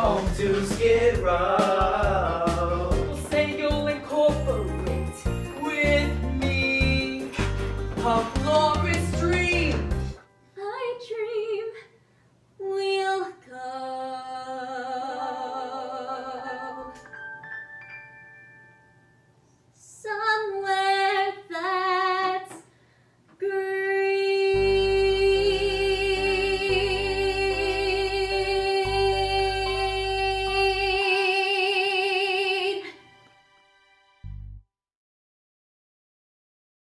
home to Skid Row. Well, say you'll incorporate with me A glorious dream.